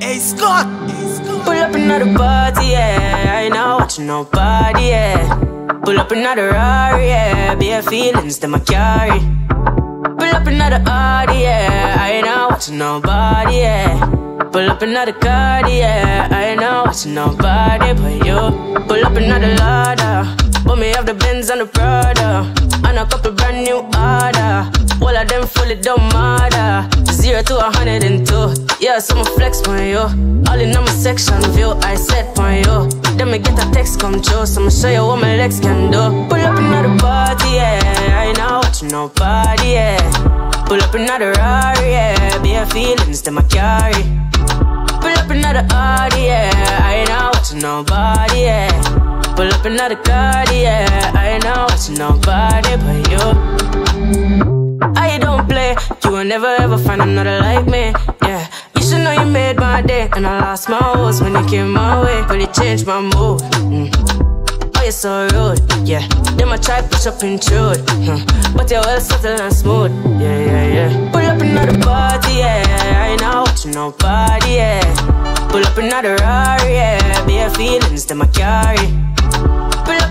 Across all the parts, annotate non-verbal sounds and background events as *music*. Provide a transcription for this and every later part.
Hey Scott! Pull up another party, yeah. I ain't not watching nobody, yeah. Pull up another Rari, yeah. Bare feelings that I carry. Pull up another Audi, yeah. I ain't not watching nobody, yeah. Pull up another car, yeah. I ain't not watching nobody but you. Pull up another Lada. Put me off the Benz and the Prada. And a couple brand new order. All of them fully don't matter. Zero to a hundred and two. Yeah, so I'ma flex on you. All in on my section view, I set on you. Then me get a text come true, so I'ma show you what my legs can do. Pull up another party, yeah. I ain't not watching nobody, yeah. Pull up another Rari, yeah. Bare feelings that I carry. Pull up another Audi, yeah. I ain't not watching nobody, yeah. Pull up another car, yeah. I ain't not watching nobody but you. I don't play, you will never ever find another like me, yeah. You should know you made my day, and I lost my horse when you came my way, but it changed my mood. Mm. Oh, you're so rude, yeah. Then I try push up intrude, huh. but you're well subtle and smooth, yeah, yeah, yeah. Pull up another party, yeah. I ain't not watching nobody, yeah. Pull up another Rari, yeah. Bare feelings that I carry.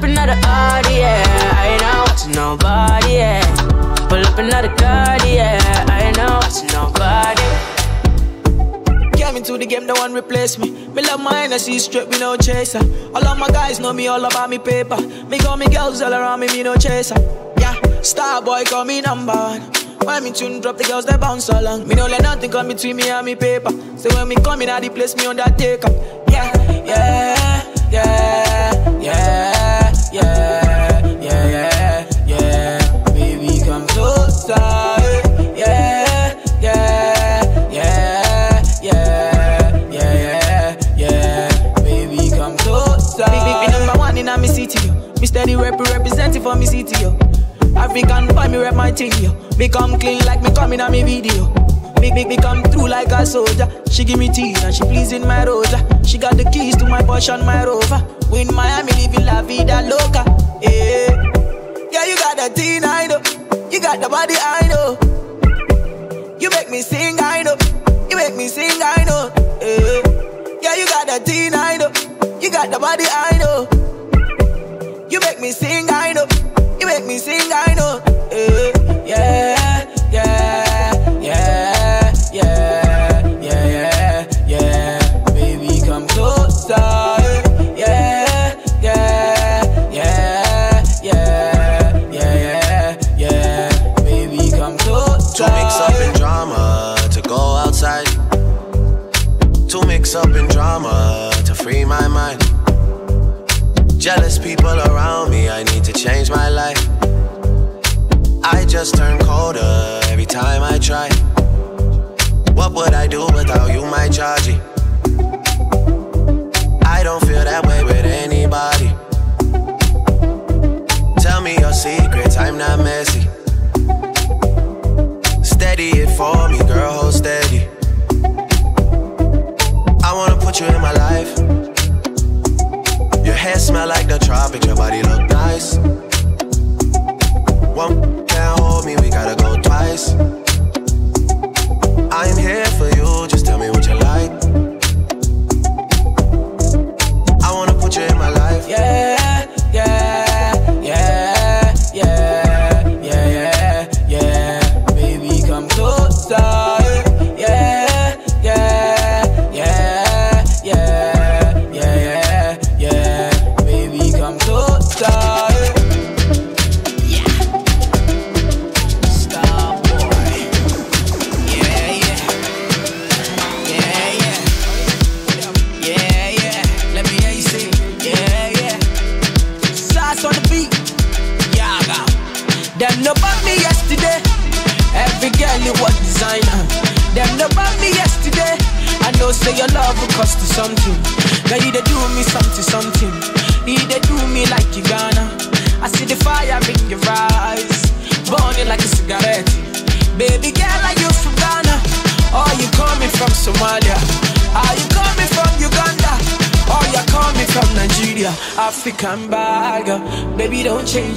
Up another Audi, yeah. I ain't not watching nobody, yeah. Pull up another car, yeah. I ain't not watching nobody. Came into the game, no one replace me. Me love my energy, straight, me no chaser. All of my guys know me all about me paper. Me got me girls all around me, me no chaser. Yeah, star boy call me number one. When me tune drop, the girls they bounce along. Me no let nothing come between me and me paper. So when me come in, I the place me undertaker. Yeah, yeah, yeah, yeah, steady rep representing for me city, yo. African boy, me rep my thing, yo. Me come clean like me coming on me video. Make, make me come through like a soldier. She give me tea and she pleasing my rosa. She got the keys to my Porsche and my Rover. We in Miami living la vida loca. Yeah, yeah, you got the teen, I know. You got the body, I know. You make me sing, I know. You make me sing, I know. Yeah, yeah, you got the teen, I know. You got the body, I know. Me sing, I know. You make me sing, I know. Yeah,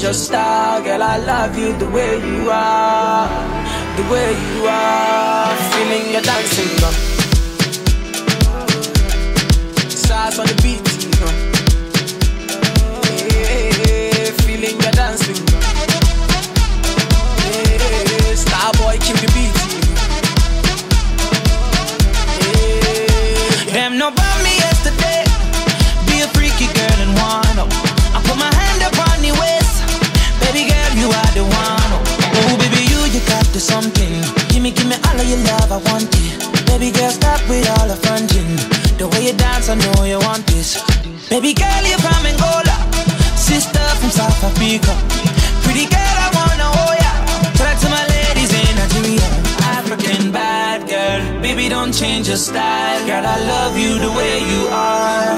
your style, girl. I love you the way you are, the way you are. Feeling your dancing, girl. Love, I want it. Baby girl, stop with all the fronting. The way you dance, I know you want this. Baby girl, you're from Angola. Sister from South Africa. Pretty girl, I wanna hold ya. Talk to my ladies in Nigeria. African bad girl. Baby, don't change your style. Girl, I love you the way you are.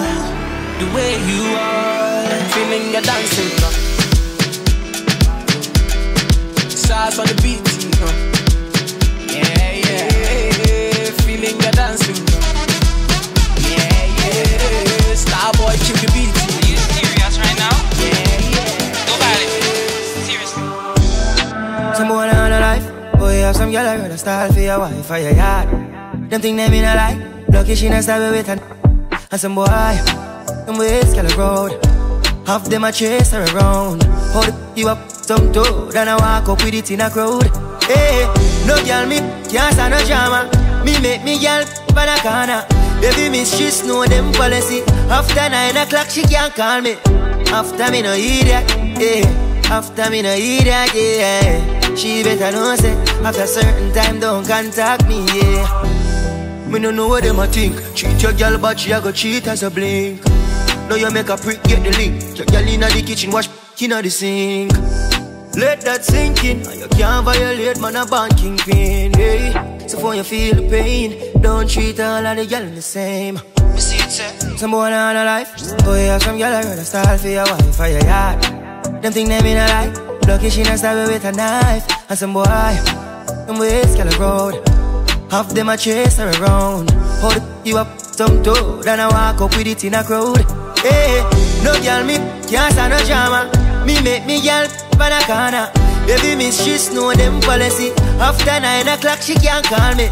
The way you are. Feeling your dancing, girl. Stars on the beat, some girl I got a style for your wife for your yard. Them think them in a lie. Lucky she not stab with her. And some boy, them ways girl road. Half them a chase her around. Hold you up some toe, then I walk up with it in a crowd. Hey, no girl me can't stand no drama. Me make me girl pan a corner. Baby miss she know them policy. After nine o'clock she can't call me. After me no idiot, yeah. After me no idiot, yeah. She better know say after certain time don't contact me, yeah. Me no know what them a think. Treat your girl but she a go cheat as a blink. Now you make a prick get the link. Your girl inna the kitchen wash inna the sink. Let that sink in. and You can't violate man a banking. Hey. So for you feel the pain, don't treat all of the girl the same. You see it, sir? Some boy on a life. Boy, have some girl I a style for your wife for your yard. Them think them in a lie. Lucky she not stab with a knife. And some boy, them ways girl road. Half them a chase her around. Hold you up some toe, then I walk up with it in a crowd. Hey, no girl me can't stand no drama. Me make me girl pan a corner. Baby miss she know them policy. After nine o'clock she can't call me.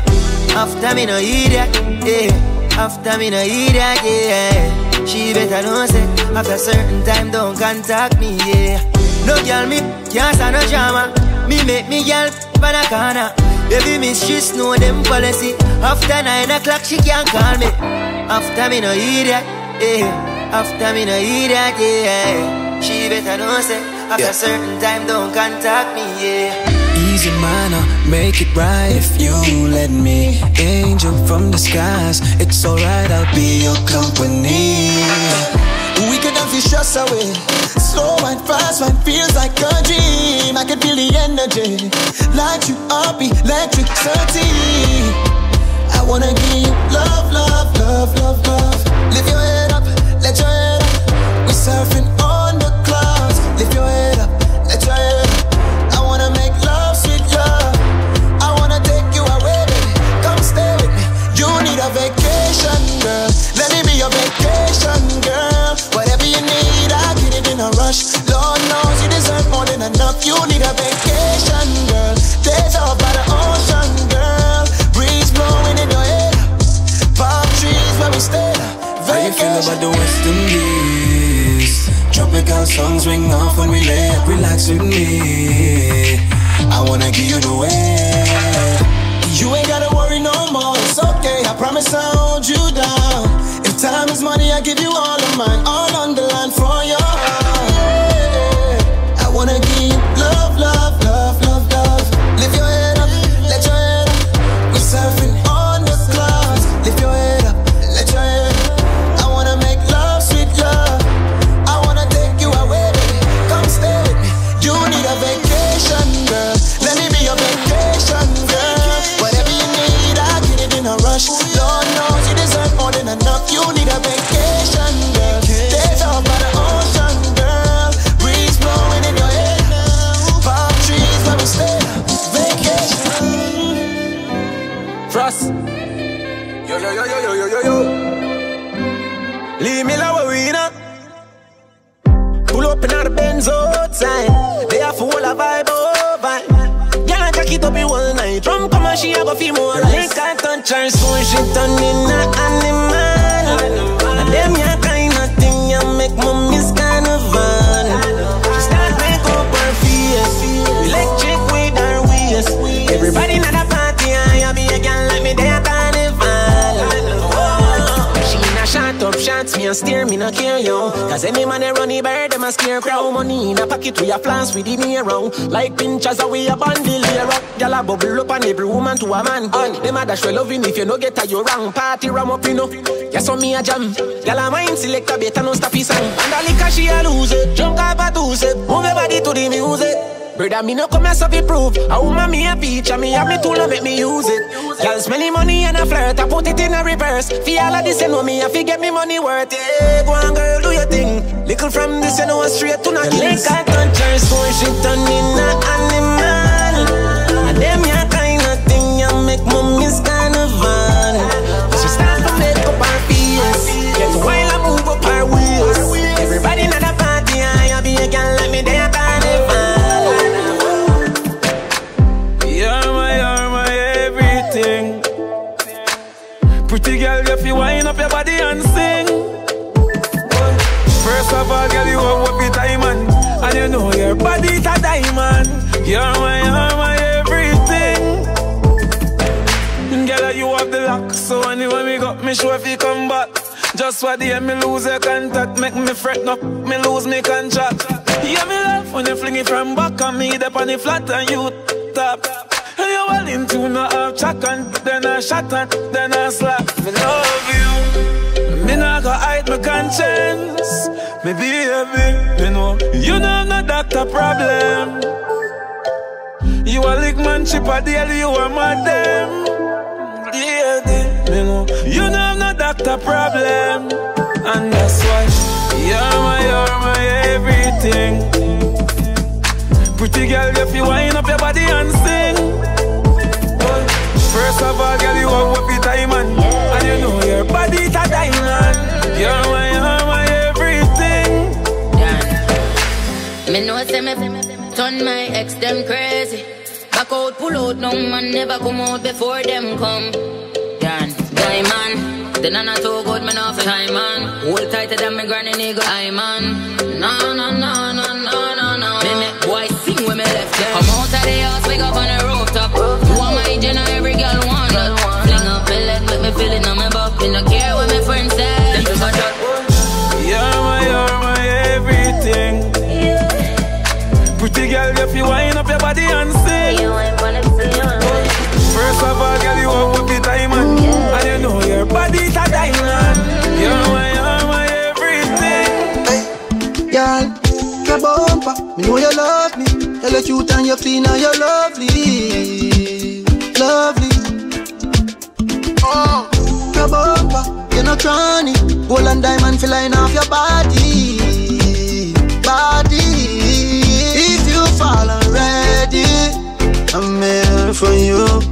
After me no idiot, yeah. After me no idiot, yeah. She better know say after certain time don't contact me, yeah. No girl me can't stand no drama. Me make me girl pan a corner. Baby miss she know them policy. After nine o'clock she can't call me. After me no idiot, yeah. After me no idiot, yeah. She better know say after Yeah. certain time don't contact me, yeah. Easy manner, make it right if you let me. Angel from the skies, it's alright, I'll be your company. We could have your stress away. Slow and fast, one feels like a dream. I can feel the energy. Light you up, electricity. I wanna give you love, love, love, love, love. Lift your head up, let your head up. We're surfing songs ring off when we lay up, relax with me. I wanna give you the way. You ain't gotta worry no more, it's okay. I promise I'll hold you down. If time is money, I give you all of mine, all on the line for your Leave me low arena. Pull up in our Benz outside. They have full of vibe, oh vibe. Girl, I cock it up in one night. Drum come and she have a few more lights. Make her touch her soul, she turn in an animal. Up shots, steer, me no care, yo Cause any man a run the bird, them a scare crowd. Money in a pocket, we a flans with the mirror. Like pinchers, we a bundle here up Gyal a bubble up and every woman to a man And them a dash for loving if you no get a you wrong Party ram up, you know. Yeah, so me a jam. Gyal a mind select a better no stop his song And the liquor she a lose it. Drunk off a two Move your body to the music Brother, me no come as to prove. A woman me a feature, me have me tool and make me use it. Girl, smelly money and a flirt, I put it in a reverse. Feel all of this, you know me, I get me money worth. Yeah, go on, girl, do your thing. Little from this, you know, straight to not Lick I touch her, so she turn in a animal. And them ya kind of thing, ya make mommy's carnival. Pretty girl, if you wind up your body and sing. First of all, girl, you have what diamond, and you know your body's a diamond. You're my, you're my everything. Girl, you have the lock, so anyway me got me sure if you come back. Just what the me lose your contact, make me fret up, me lose me contract. Yeah, me love when you fling it from back on me, up on the flat and you top. You well into no chat and then I shot and then I slap. Me love you. Me not go hide my conscience. Me baby, me know you know no doctor problem. You a lick man chip a deal, you a madam. Lady, me know you know no doctor problem, and that's why you're my, you're my everything. Pretty girl, if you wind up your body and sing. First of all, girl, you have what diamond, and you know your body's a diamond. You're my, you're my everything. Yeah. Me know say me turn my ex them crazy. Back out, pull out, no man never come out before them come. Dan, diamond. The nana too good, man off time man. Hold tighter than my granny nigga, I man. No, no, no, you love me. The truth and you're clean and you're lovely, lovely. Oh, your bumper, you're not cranny. Gold and diamond flying off your body, body. If you fall already, I'm here for you.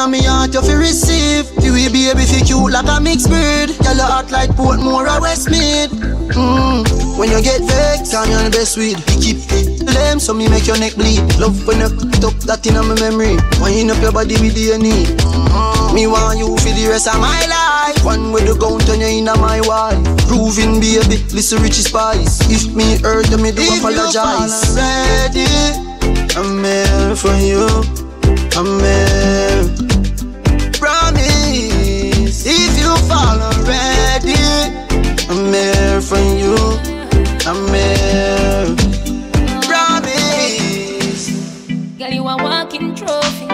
On me heart, you feel receive. You will be baby, feel cute like a mixed breed. Girl, your heart like Portmore or Westmead. Mm. When you get vexed, I'm the best weed. We keep it lame, so me make your neck bleed. Love when you put up that in my memory. Wind up your body with the knee. Mm-hmm. Me want you for the rest of my life. One with the count on you in my wife. Proving baby, listen Richie Spice. If me hurt, me do if apologize. You ready, I'm here for you. I'm here. I'm here for you. I'm here. Promise. Girl, you a walking trophy.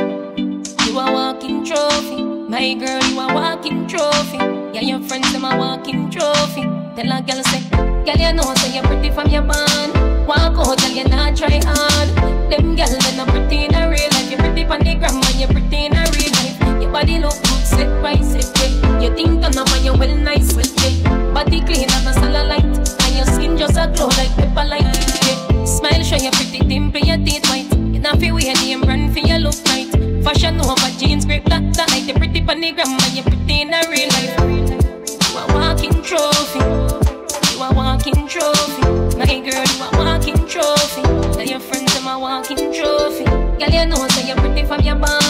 You a walking trophy. My girl, you a walking trophy. Yeah, your friends them a walking trophy. Tell a girl say, girl, you know say you're pretty from your band. Walk out, girl you not try hard. Them girls they not pretty in a real life. You're pretty on the gram and you pretty in a real life. Your body look good, set right, set right. You think turn up and you well nice, well yeah. Body clean as a light, and your skin just a glow like pepper light. Yeah. Smile show you pretty dimple, your teeth white. You not feel weird, name brand for your look right. Fashion over jeans, grip that that night. You pretty on the gram and you pretty in a real life. You a walking trophy. You a walking trophy. My girl, you a walking trophy. Tell your friends I'm a walking trophy. Girl, you know say you're pretty from your bond.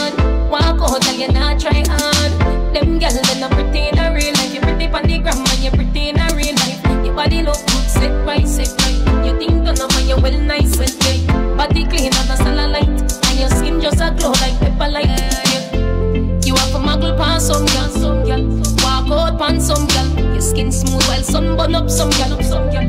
Pan some girl. Your skin smooth while sun burn up some girl, some girl.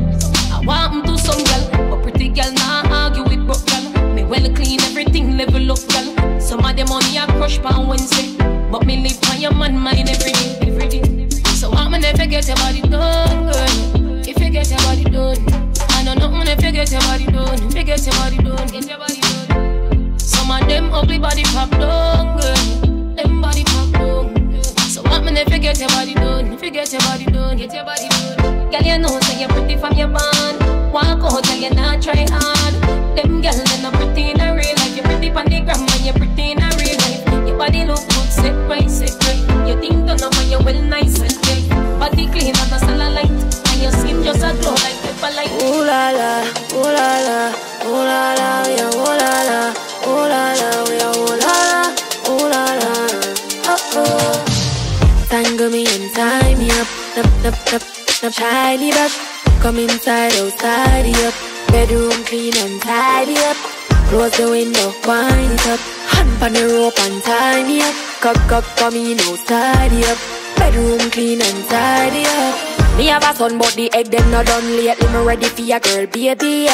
I want to some girl, but pretty girl nah argue with broke girl. Me well clean everything level up girl. Some of them money I crush pan Wednesday, but me live on your man mind every day, every day. So I'm gonna forget your body done, girl. If you get your body done, I know nothing if you get your body done. If you get your body done, get your body done. Some of them ugly body pop down, girl. Them body pop if you get your body done? If you get your body done, get your body done. Girl, you know say you're pretty from your band. Walk out and you not try hard. Them girls they not pretty in a real life. You're pretty on the gram and you're pretty in a real life. Your body look good, set right, set right. You think turn up and you're well nice, well yeah. Body clean as a light, and your skin just a glow like pepper light. Ooh la la, ooh la la, ooh la la, up, up, up, up, shiny up. Come inside, oh, tidy up. Bedroom clean and tidy up. Close the window, wind it up. Hand on the rope and tie me up. Cock, cock, come in, oh, tidy up. Bedroom clean and tidy up. Me have a son, but the egg them not done lately. Me ready for your girl, baby.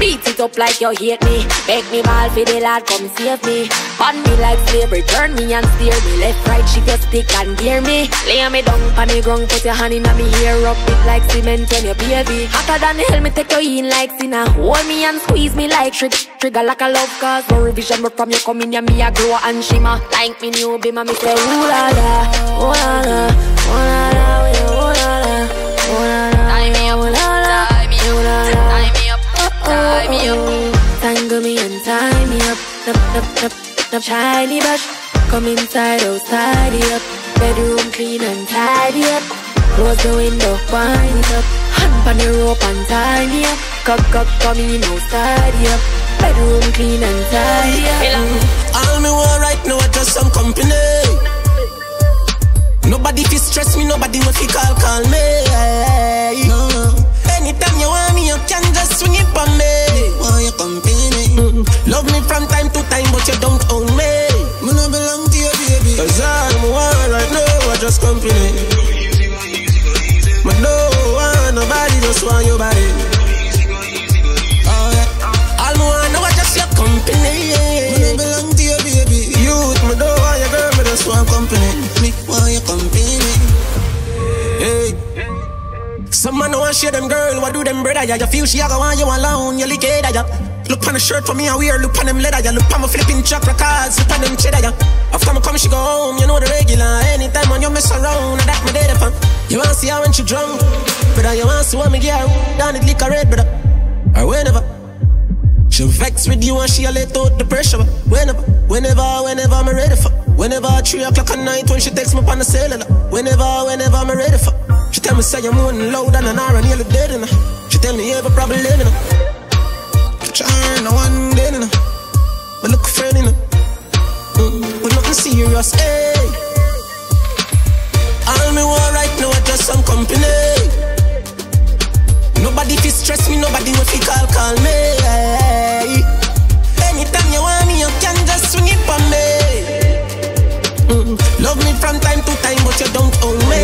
Beat it up like you hate me. Make me ball for the lad, come save me. Bond me like slavery, turn me and steer me. Left, right, she your stick and gear me. Lay me down on the ground, put your hand in me hair, up it like cement when you baby. Hotter than hell, me take you in like sinner. Hold me and squeeze me like trigger, trigger like a love cause. No revision, but from you coming here, me a glow and shimmer. Like me new bimmer, me say ooh la la, ooh la la, ooh la la, up, up, up, up, shiny bush. Come inside, oh, outside, up. Bedroom clean and tidy up. Close the window, wind it up. Hand on the rope and tie me up. Cock, cock, come in, oh, outside, up. Bedroom clean and tidy up. All me want right now is just some company. Nobody fi stress me, nobody will fi call call me. No, no. Anytime you want me, you can just swing it for me. Why you company? Love me from time to time, but you don't own me. Me no belong to you, baby. Cause all me want right now I just company. Me don't want nobody, just want your body. Oh yeah. All me want is just your company. Me no belong to you, baby. Youth, me don't want your girl, me just want company. Me want your company. Hey. Some man want share them girl, what do them brother? Yeah, you feel she a go want you alone, you lick it, yeah. Look on the shirt for me, I wear, look on them leather, yeah. Look on my flipping chakra cards, look on them cheddar, yeah. After me come, she go home, you know the regular. Anytime when you mess around, I that me dead fun. You wanna see her when she drunk, brother, you wanna see when me get down it lick her red, brother. Or whenever. She vex with you and she a let out the pressure. Whenever, whenever, whenever I'm ready for. Whenever three o'clock at night when she takes me on the cellular. Whenever, whenever I'm ready for. She tell me say I'm moaning loud and an hour and nearly dead in her. She tell me every problem living her. Trying no one dead in. But look friend in. Mm, but nothing serious, hey. All me want right now is just some company. Nobody fi stress me, nobody will fi call call me. Anytime you want me, you can just swing it for me. Mm. Love me from time to time, but you don't own me.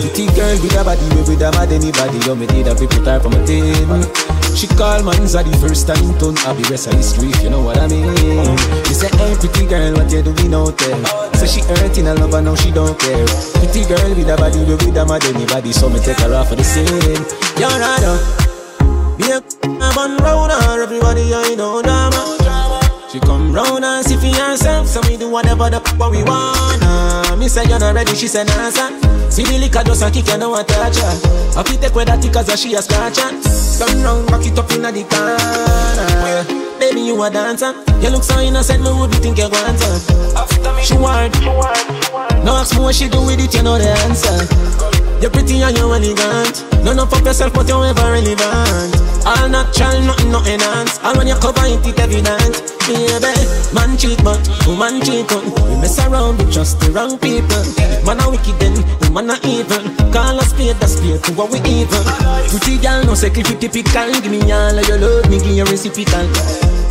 Pretty girl with a body, with a mad anybody. You me need a people type on my table. She call man's the first time turn I'll be rest of history, if you know what I mean. You say, hey, pretty girl, what you doing out there? Say she hurting a lover, now she don't care. Pretty girl with a body, we with a mad anybody. So me take her off for the scene. You're right up. Be a man round her, everybody I know drama. She come round and see for herself, so we do whatever the fuck we wanna. Me say you're not ready, she say nah son. See the liquor just a kick, you know what touch her. I fit take with that cause she a scratch her. Come round, back it up inna the corner. Baby, you a dancer. You look so innocent, me would be think you want her. She want. No ask me what she do with it, you know the answer. You're pretty and you're elegant. None of up yourself, but you're ever relevant. All natural, nothing, no enhance. All when you cover it, it evident. Baby, man cheat, but woman cheat on. We mess around with just the wrong people. Man a wicked, then woman a evil. Call us spade, that's spade to what we evil. Pretty girl, no clip typical. Give me all of your love, me give you reciprocal.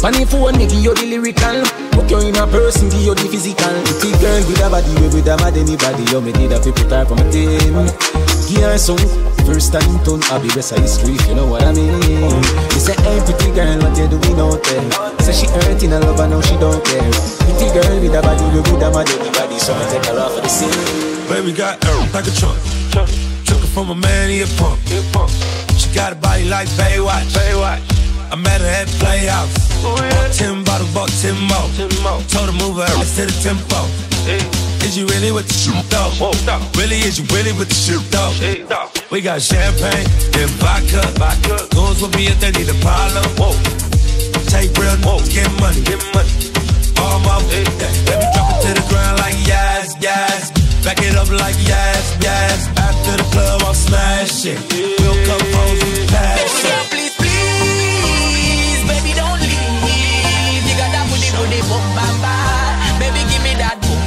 Funny phone, me you the lyrical. Book you in a person, give you the physical. Pretty girl with a body, we with a mad anybody. You me need a people type from a team. Give her some. First time turn I be rest of history, if you know what I mean. You say, hey, pretty girl, what you doing out there? Say she hurting a love, and now she don't care. Pretty girl with a body, we with a mad anybody. So I take her off of the scene. Baby got earth like a trunk. Took her from a man, he a punk. She got a body like Baywatch. Baywatch. I met her at Playhouse. Oh, yeah. Bought ten bottles, bought ten more. ten more. Told her move her ass to the tempo. Hey. Is you really with the shoot though? Really, is you really with the shoot though? We got champagne, then vodka. vodka. Goons will be if they need a problem. Whoa. Take real Whoa. get money. Get money. All my hey. Let me drop it to the ground like yes, yes. Back it up like yes, yes. After the club, I'll smash it. We'll come home with passion.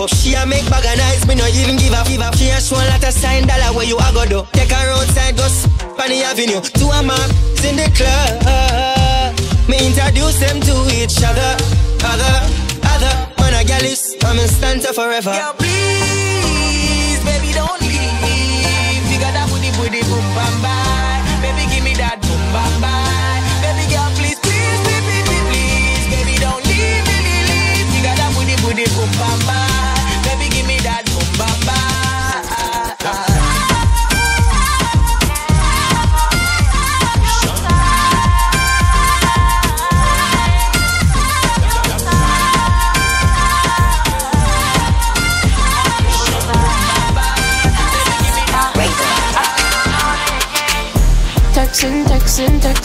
a cup, she a make bag of nice. Me no even give a a. She a show lot of sign dollar where you a go do. Take her outside, on the avenue. Two of my in the club. Me introduce them to each other, other, other. Man a gal is, I'm in stanza forever. Yo, please,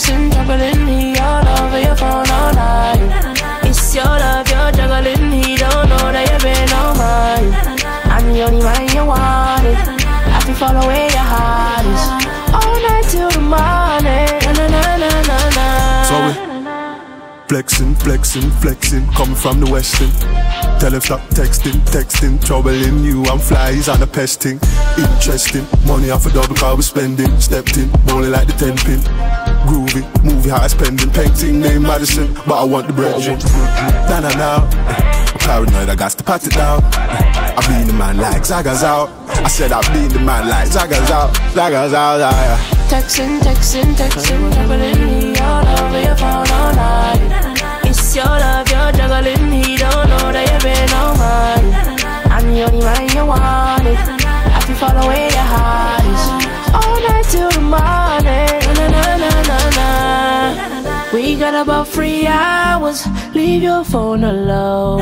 texting, juggling, he all over your phone all night. It's your love, you're juggling, he don't know that you've been on mine. I'm the only man you wanted. I can follow where your heart is. All night till the morning. Na na na na na flexing, flexing, flexing, coming from the western. Tell him stop texting, texting, troubling you. I'm flies on a pesting. Interesting, money off a double car we spending. Stepped in, bowling like the ten pin. Groovy, movie high spending. Painting name Madison, but I want the bread. Nah nah nah. I'm paranoid, I got to pat it down. I be the man like Zaga's out. I said I be the man like Zaga's out. Zaga's out. Texting, texting, texting, juggling, he all over your phone about three hours. Leave your phone alone.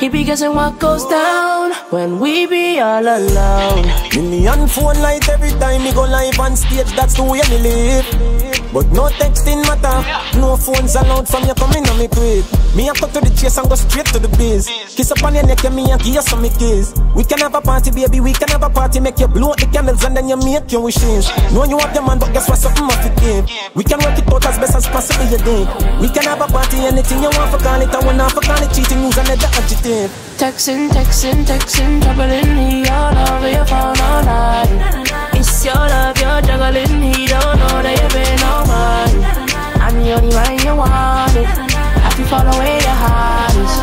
He be guessing what goes down when we be all alone. Million phone light every time me go live on stage, that's the way me live. But no texting matter, no phones allowed from you coming on me quick. Me a cut to the chase and go straight to the biz. Kiss up on your neck, and me and give you some kiss. We can have a party, baby, we can have a party, make you blow the candles and then you make your wishes. Know you have the man, but guess what, something must to give. We can work it out as best as possible, you think. We can have a party, anything you want for call it, I want for call it cheating, use another adjective. Texting, texting, texting, juggling, he all over your phone all night. It's your love, you're juggling, he don't know that you've been on I'm the only man you wanted. it. After follow where your heart is.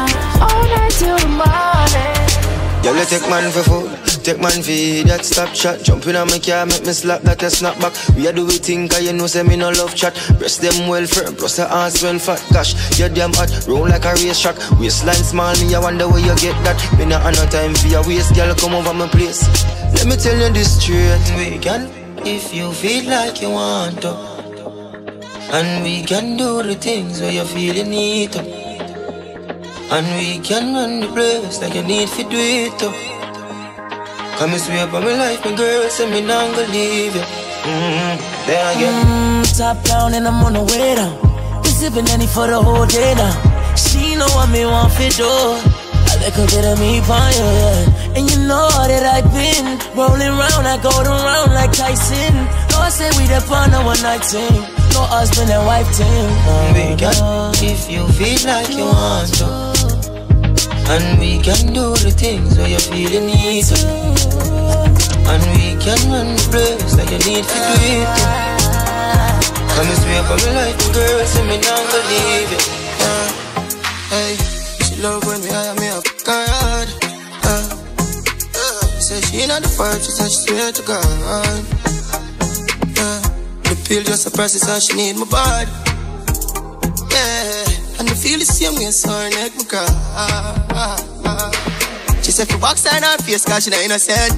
All night till the morning. Y'all take man for food take man for that Stop chat, jumping on my car, make me slap that a snap back. We a do we think, cause you know say me no love chat. Breast them well firm, plus the ass well fat. Gosh, you damn hot, roll like a race track. Waistline small, me I wonder where you get that. Me not have no time for your waist, girl, come over my place. Let me tell you this straight. We can, if you feel like you want to. And we can do the things where you feel you need to. And we can run the place like you need to do it too. Come and swear by my life, my girl, say me not gonna leave you. Mm-hmm. There again. Mm, top down and I'm on the way down. We sipping any for the whole day now. She know what me want for do. A little bit of me pon you, yeah. And you know that I've been rolling round, I go around like Tyson. No, I say we the on a one night team. No husband and wife team. Oh, We can, if you feel like you want to. And we can do the things where you feel you need to. And we can run the place like you need to do it. Come and swear for my life, girl, say me not gonna leave you. Uh, hey, she love when me hire me up, God. Uh, uh, say she not the part, she said she swear to God. Yeah, the pill just a process and she need my body. Yeah, and the feel the same way, so her neck me cry. *laughs* She said for box and her face, cause she not innocent.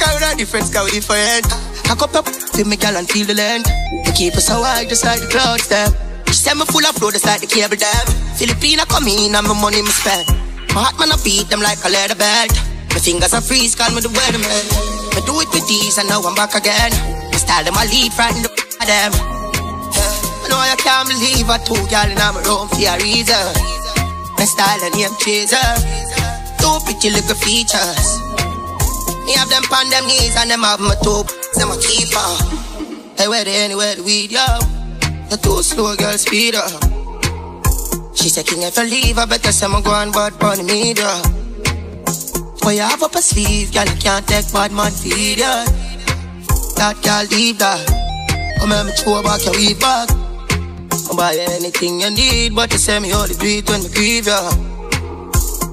We not different, cause we different. I cup up, feel me gal and feel the land. They keep us so high, just like the clouds them. She said me full of flow, just like the cable dam. Filipina come in and my money me spend. My heart man I beat them like a leather belt. My fingers are freeze, call me the weatherman. I do it with these and now I'm back again. I style them, I lead, frighten the f- *laughs* them. I know I can't believe I two gal in my room for a reason. My style and name chaser. Two pretty little features. Me have them on them knees and them have my two them a keeper. Hey, where they anywhere the weed, yo? The too slow, girl, speed up. She said, King, if I leave, I better say I'm going bad the media. What you have up a sleeve, girl, you can't take bad man feed ya. That girl, leave that. Come here, me throw back your weed back. I'll buy anything you need, but you say me only do it when me grieve ya.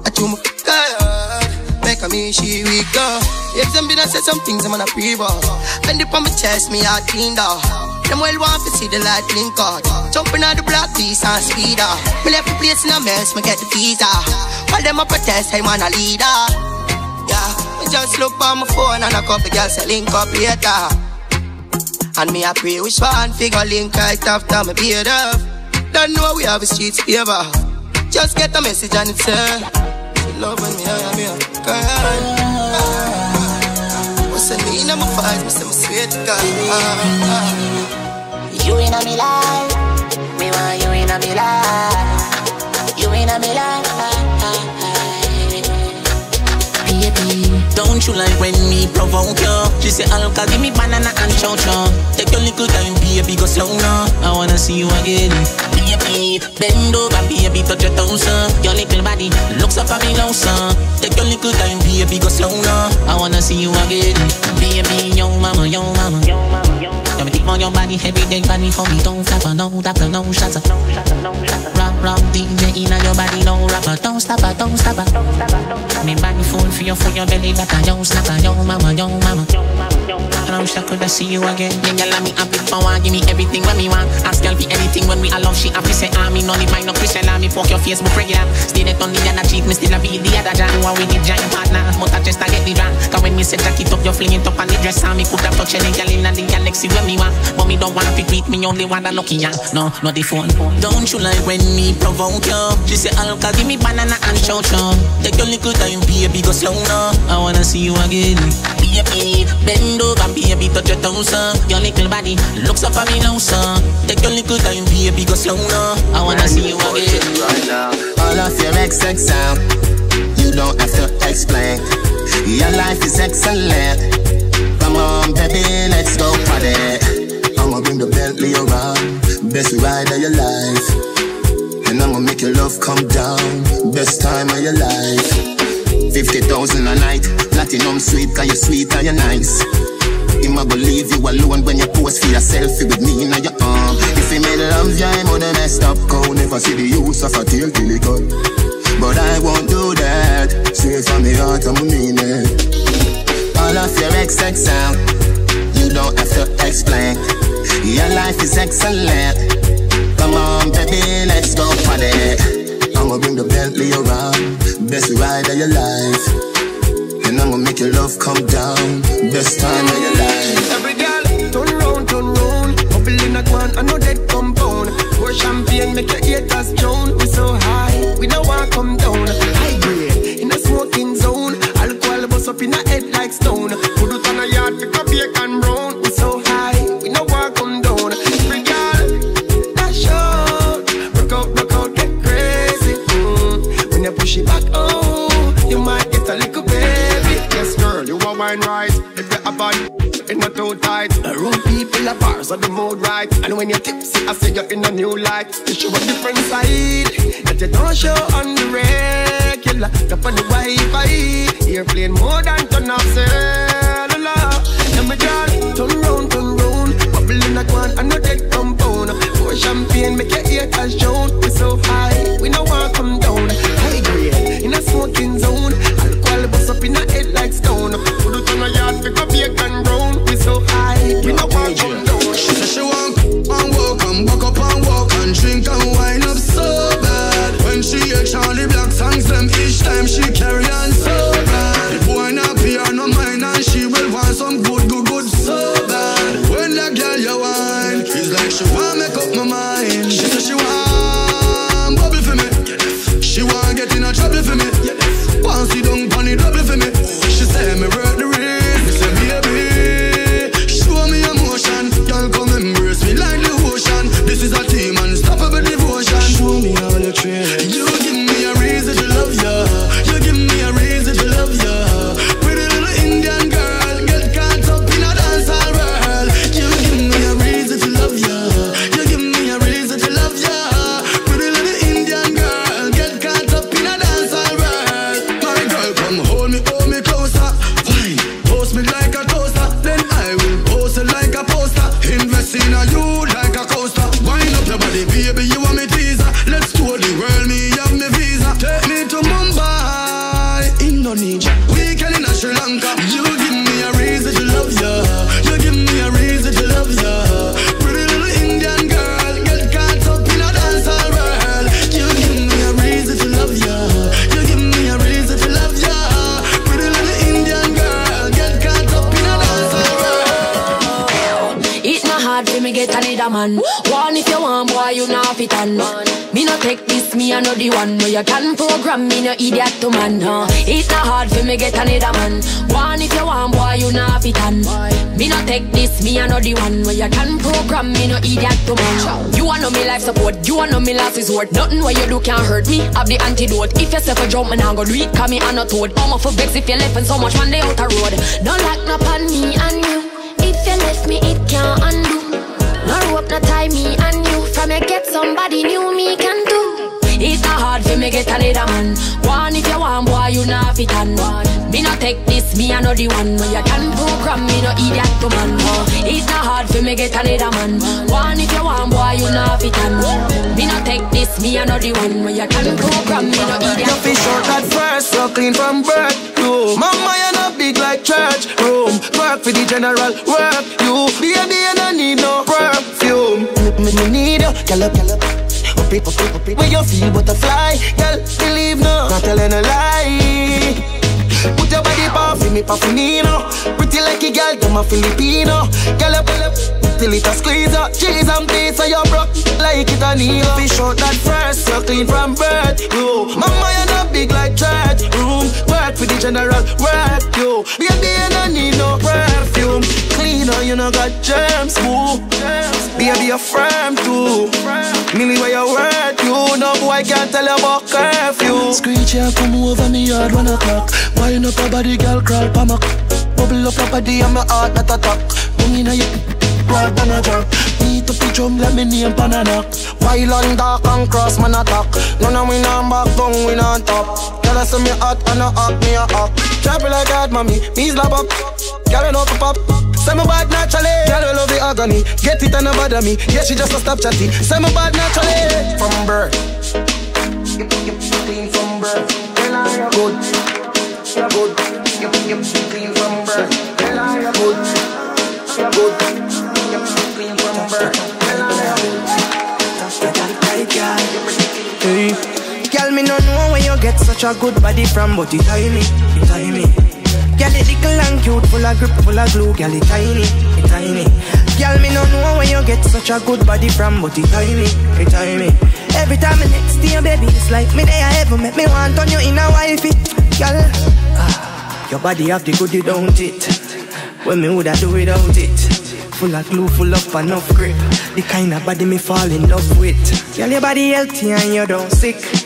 I do my God, make a me she weak up. If them been I say some things, I'm gonna pre-ball. Bend it on my chest, me heart cleaned out. Them well want to see the light blink out. Jumping on the block, piece and speed up. Me left the place in a mess, me get the visa. While them a protest, I want a leader. Yeah, me just look on my phone and a couple girls say link up later. And me a pray which one figure link right after me beard up. Don't know we have a streets favor. Just get a message and it's. She love when me hire me up. God. What's the mean? I'm a fight, me say me swear to God. You in a me life, me want you in a me life. You in a me life, Don't you like when me provoke you? She say, Alka, give me banana and chow chow. Take your little time, baby, go slow now. I wanna see you again. Baby, bend over, baby, touch your toes, uh. Your little body looks up at me now, son. Take your little time, baby, go slow now. I wanna see you again. Baby, yo mama, yo mama. Yo mama, yo mama. Yeah, me think on your body every day, body for me, don't flap, no tap, no shut up. Rock, rock, DJ in your body, no rapper, don't stop, don't stop. Me body full for you, for your belly, that I yo snapper, yo mama, yo mama. And I wish I could have see you again. Yeah, girl, me happy for one, give me everything when me want. Ask girl for anything when we allow she happy say ah me no need mind no Christian ah me fuck your Facebook regular. Stay there on the other cheat, me still a be the other jam. One with the giant partner, but I just I get the drunk. Cause when me say jack it up, you fling it up on the dress, ah me could have touched any girl in the galaxy when me want. But me don't want to tweet me only want a Nokia. No, not the phone. Don't you like when me provoke you? She say Alka, give me banana and chow chow. Take your little time, baby, go slow now. I wanna see you again. Baby, bend over, baby, touch your toes, uh. Your little body looks up at me now, son. Take your little time, baby, go slow now. I wanna see you again. Right now. All of your XX sound, you don't have to explain. Your life is excellent. Come on, baby, let's go party. I'ma bring the Bentley around, best ride of your life. And I'ma make your love come down, best time of your life. 50,000 a night, platinum sweet, cause you're sweet and you're nice. Him a go leave you alone when you pose for your selfie with me in your arm. If he made love, yeah, him woulda messed up. Cow never see the use of a tail till he cut. But I won't do that. straight from the heart, I'm mean it. All of your XX out. you don't have to explain. Your life is excellent. Come on, baby, let's go party. I'ma bring the Bentley around, best ride of your life. And I'ma make your love come down, best time of your life. Every girl, turn round, turn round. Bubble in a can, I know that compound. Pour champagne, make your haters drown. We so high, we don't want come down. High grade, in a smoking zone. Alcohol bust up in a head like stone. Of the mood right. And when you're tipsy, I say you're in a new light. You show a different side that you don't show on the regular. Up on the Wi-Fi, airplane more than turn off cellular. Now my girl, turn round, turn round. Bubble in a can, I know that compound. Pour champagne, make your ear touch down. We so high, we no want come down. High grade, in a smoking zone. Alcohol bust up in a head like stone. Put it on a yard, pick up bacon brown. We so high, we no want come down. She said she want and walk and walk up and walk and drink and In a you like a coaster. Wind up your body, baby, you want me teaser. Let's tour the world, me have me visa. Take me to Mumbai, Indonesia. Man. One if you want, boy, you not fit on. Me no take this, me I know the one. No, you can program me, no idiot to man. Huh? It not hard for me get another man. One if you want, boy, you not fit on. Me no take this, me I know the one. No, you can program me, no idiot to man. You want know me life support, you want know me last resort. Nothing what you do can hurt me. I have the antidote. If you step a jump, man, I go do it. Cause me I not toad. I'm off for vex if you left and so much man the road. No lock no on me and you. If you left me, it can't undo. No no tie me and you. From you get somebody new, me can do. It's not hard for me get another man. One if you want, boy, you not fit on. Me not take this, me I know the one. No, you can program me, no idiot to man. No. It's not hard for me get another man. One if you want, boy, you not fit on. Me not take this, me I know the one. No, you can program me, no idiot Your fish out at first, so clean from birth. You, mama, you not big like church room. Work for the general work. You, baby, you don't need no perfume. Me, me need you, girl up, girl up. Up it, up it, up it. When you feel butterfly, girl, believe no, not telling a lie. Put your body off for me, Paffinino. Pretty like a girl, you're my Filipino. Girl up, up. Till it a squeeze up, cheese and so you broke like it a knee. Fish out that first, you clean from birth. You, mama, you're not big like church room. Work for the general, work you. Baby, you don't need no perfume. Cleaner, you know got germs, boo. Baby, you're firm too. Millie, where you work, you. No boy can't tell you about curfew. Screech here, come over me yard one o'clock. Wind up your body, girl, crawl pa my Bubble up your body and my heart not attack. Bung inna your broad than a jerk. Beat up the drum, let me name pan a. While on dark and cross man attack. None of we not back down, we not top. Girl, I me hot and a hot, me a hot. Trap like that, mommy. Me slap up. Girl, you know pop. Say me bad naturally. Girl, you love the agony. Get it and no bother me. Yeah, she just a stop chatty. Say me bad naturally. From birth. Clean from birth. Good. a good. Clean from birth. Good. A good. Girl, me no know where you get such a good body from, but it tiny, it tiny. Girl, it little and cute, full of grip, full of glue. Girl, it tiny, it tiny. Girl, me no know where you get such a good body from, but it tiny, it tiny. Every time I next to you, baby, it's like me there ever make me want on you in a wifey. Girl, ah, your body have the goodie, don't it? When me woulda do without it? Full of glue, full of enough grip. The kind of body me fall in love with. Girl, your body healthy and you don't sick.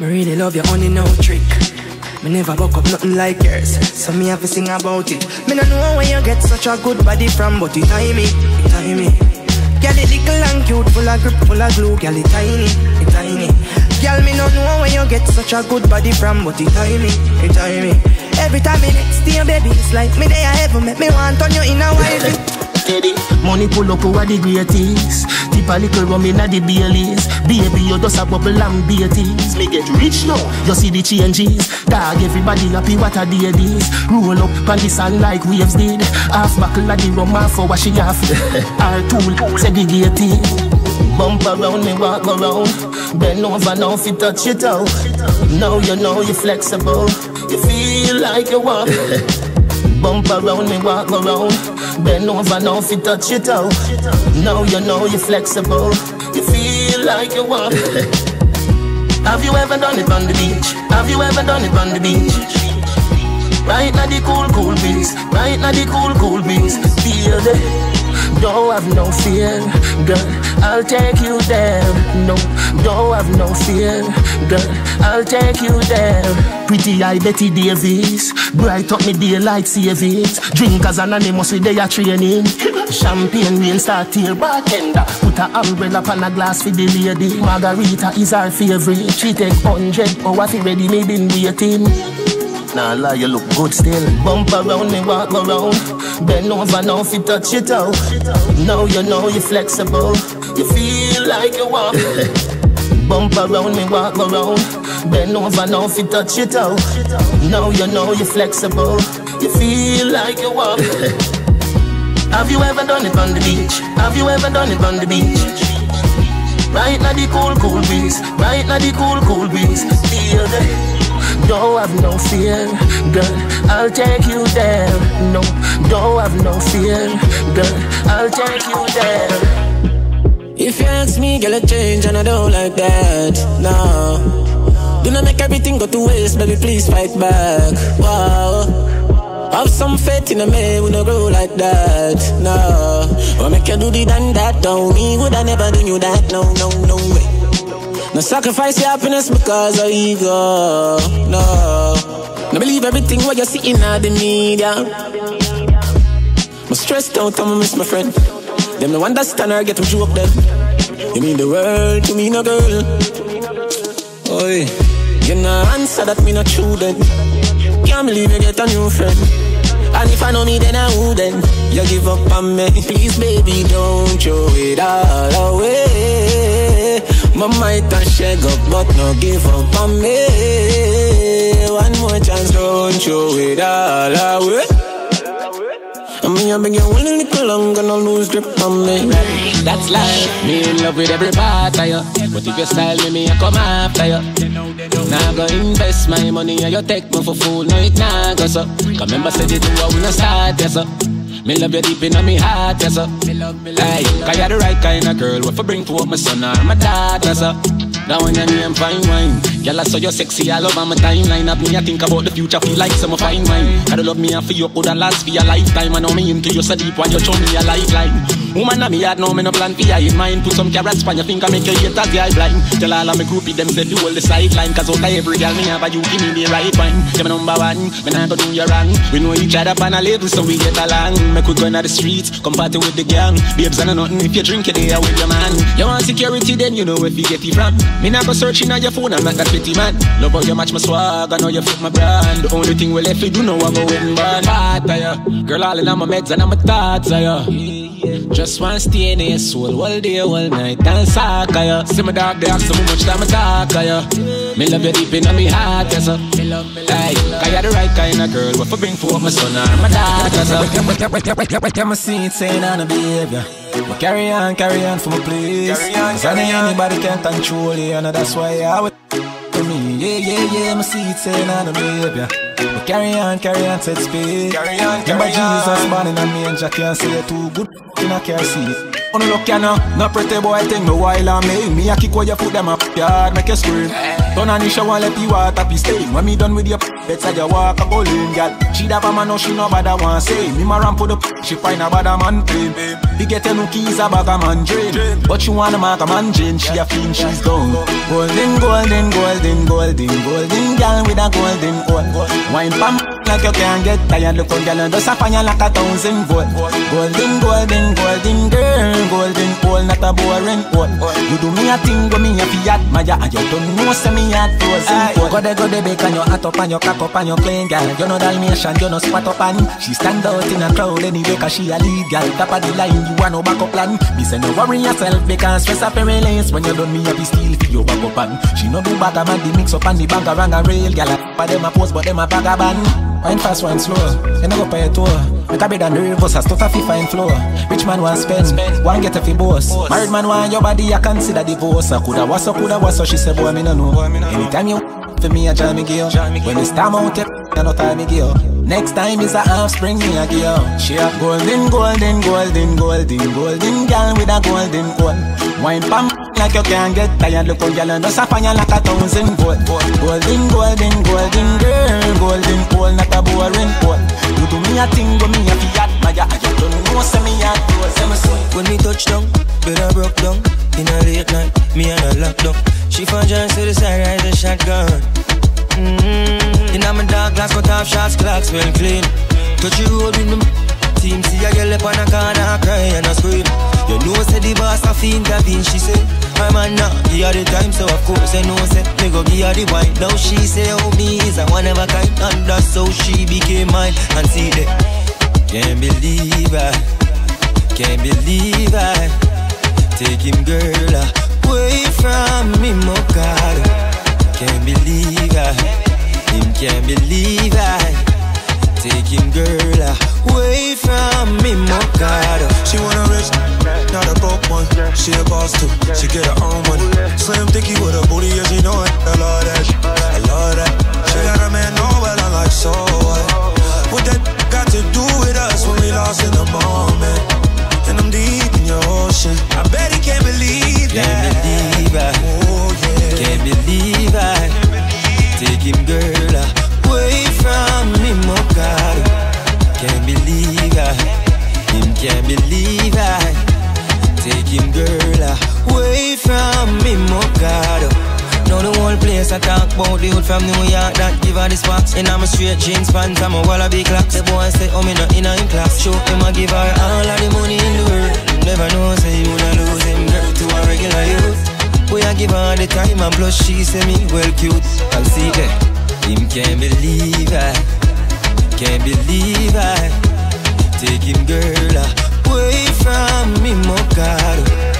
Me really love your honey, no trick. Me never buck up nothing like yours, so me have to sing about it. Me no know where you get such a good body from, but it tiny, it tiny. Girl, it little and cute, full of grip, full of glue. Girl, it tiny, it tiny. Girl, me no know where you get such a good body from, but it tiny, it tiny. Every time me next to you, baby, it's like me there ever make me want on you in a. Steady. Money pull up over the greatest. Tip a little rum inna the Baileys. Baby, you just a bubble and beaties. Me get rich now. You see the changes. Dog, everybody happy what a day this. Roll up on the sand like waves did. Half buckle of the rum, half for what she half. *laughs* Our tool segregated. Bump around me, walk around. Bend over now, if you touch it out. Now you know you're flexible. You feel like you walk. *laughs* Bump around me, walk around. Bend over now, if you touch it out. Now you know you're flexible. You feel like you walk. *laughs* Have you ever done it on the beach? Have you ever done it on the beach? Right now the cool, cool breeze. Right now the cool, cool breeze. Feel the don't have no fear, girl. I'll take you there. No, don't have no fear, girl. I'll take you there. Pretty eye Betty Davis, bright up me daylight savings. Drinkers anonymous with their training. Champagne rain start here, bartender. Put a umbrella on a glass for the lady. Margarita is our favorite. She take hundred hours fi ready made in waiting. Nah lie, you look good still. Bump around me, walk around. Bend over now you touch it out. Now you know you're flexible. You feel like you walk. *laughs* Bump around me, walk around. Bend over now if you touch it out. Now you know you're flexible. You feel like you walk. *laughs* Have you ever done it on the beach? Have you ever done it on the beach? Right now the cool, cool breeze. Right now the cool, cool breeze. Feel the don't have no fear, girl. I'll take you there. No, don't have no fear, girl. I'll take you there. If you ask me, girl, I change and I don't like that. No. Do not make everything go to waste, baby, please fight back. Wow. Have some faith in a man, we no grow like that. No. Or make you do the done that, don't me. Would I never do you that? No, no, no way. No sacrifice your happiness because of ego. No. No believe everything what you see in the media. I'm stressed out, I'ma miss my friend. Them no understand or get them joke then. You mean the world to me, no girl. Oi, you no answer that me not true then. Can't believe you get a new friend. And if I know me, then I would then. You give up on me. Please, baby, don't throw it all away. My might and shake up, but no give up on me. One more chance, don't throw it all away. I mean, I beg you one little longer, no lose grip on me. That's life. Me in love with every part of you. But if you style me, me I come after you. Now go invest my money and you take me for fool. No, it nah go so. Cause remember said it do I wanna start, yes so. Me love you deep in my heart, yes so. Hey, cause you're the right kind of girl. What for bring to up my son or my daughter, so. That one your name fine wine. Girl, I saw you sexy all over my timeline. Up me, I think about the future, feel like some fine wine. Gotta love me and for you, coulda last for your lifetime. I know me into you so deep when you show me a lifeline. Woman, I me had no me no plan for you in mind. Put some carrots on your finger, make your haters eye blind. Tell all of me groupie them say hold the sideline. Cause out of every girl me have a you give me the right wine. You're my number one, me not go do you wrong. We know each other on a level so we get along. Make we go into the streets, come party with the gang. Babes and nothing if you drink it there with your man. You want security then you know if you get it from. Me not go searching on your phone, I'm not that pretty man. Love how you match my swag, I know you fit my brand. The only thing we left to do now, I go in bad. Part. Girl, all in on my meds and I'm a thoughts of ya. Uh. Just want to stay in your soul all day, all night and suck of ya. Uh. See my dog, they ask so much time I talk ya. Uh. Me love you deep in my heart, yes sir. Hey, Aye, cause you're the right kind of girl. What for bring forth my son or my daughter? So, my see it saying on the behavior. But carry on, carry on for my place. Cause I know anybody can control you, and that's why I would to me. Yeah, yeah, yeah, my see it saying on the behavior. But carry on, carry on, set speed. Carry on, Remember Jesus born in a manger, can't say too good in a car seat. On the look ya now, no pretty boy thing, no while on me. Me a kick where you put them up yard, make you scream. Turn on the shower, let the water be stain. When me done with your better you walk a bowling, gal. She da man, no she no bother want say. Me ma ramp for the she find a bad man pain. He get no keys a bag a man drain, but she wanna mark a man Jane. She a fiend, she's gone. Golden, golden, golden, golden, golden gal with a golden oil. Wine pam like you can't get tired. Look on gal and just a fire like a thousand volt. Golden, golden, golden girl, golden oil, not a boring oil. You do me a thing, go me a fiat, Maya, and you don't know say me a frozen oil. Go de go de bacon, your hat up and your cock up and your clean gal. You know Dalmatian, you know spot up and she stand out in a crowd anyway, cause she a lead gal. Top of the line, you want no backup plan. Me say no worry yourself because stress up your release when you done me a be steal for your backup and she no do bag a man, the mix up and the bag a rang a rail gal. But them a post, but them a bag a band. Wine fast, wine slow. You go pay a tour. Make a and the reverse, a stuff a fi fine floor. Rich man want spend, one get a fi boss. Married man want your body, I consider divorce. I coulda was, I coulda was, so she said, boy, me no know. Anytime you for me, I jam me gear. When it's time out, I no time me gear. Next time is a offspring, me a gear. She a golden, golden, golden, golden, golden girl with a golden gold. Wine pam like you can't get tired. Look on girl and just a fire like a thousand volt. Golden, golden, golden girl, golden pole, not a boring pole. You do me a thing, go me a fiat, Maya. You don't know, say me a do, say me so. When me touch down, I broke down In a late night, me and her locked down She found just to the side, ride a shotgun mm-hmm. In a my dark glass, cut off shots, clocks well clean Touch the road with the team See a girl up on a corner, cry and a scream You know, say the boss a fiend, intervene She say, my man now, give her the time So of course I know, say, me go give her the wine Now she say, oh, me is a one of a kind And that's how she became mine. And see that, can't believe I can't believe I take him girl away from me, my God. Can't believe I, him can't believe I take him girl away from me, my God. She want a rich, not a broke one. She a boss too, she get her own money. Slim thicky with a booty, yeah she know it. I love that, I love that. She got a man know well, I'm like so what? What that got to do with us when we lost in the moment? And I'm deep in your ocean. I bet he can't believe that. Can't believe I. Oh, yeah. Can't believe I. Take him, girl, away from me, my God. Can't believe I. Him can't believe I. Take him, girl, away from me, my God. Now the whole place I talk about the hood from New York that give her the sparks And I'm a straight jeans pants, I'm a wallaby Clarks The boy say, oh me not in in class Show him I give her all of the money in the world Never know say you wanna lose him girl to a regular youth Boy I give her the time and plus she say me well cute I'll see that Him can't believe I Can't believe I Take him girl away from me, my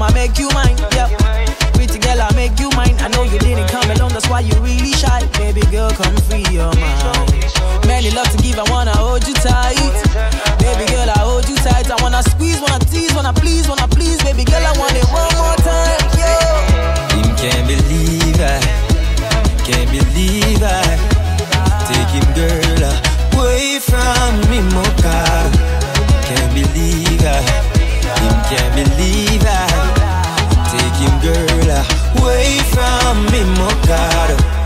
and I'ma make you mine, yeah. Pretty girl, I'll make you mine. I know you didn't come alone, that's why you really shy. Baby girl, come free your mind. Many love to give, I wanna hold you tight. Baby girl, I hold you tight. I wanna squeeze, wanna tease, wanna please, wanna please. Baby girl, I want it one more time, yeah. Him can't believe I Can't believe I Take him girl away from me, God. Can't believe I Him can't believe I him girl. Away from me, my God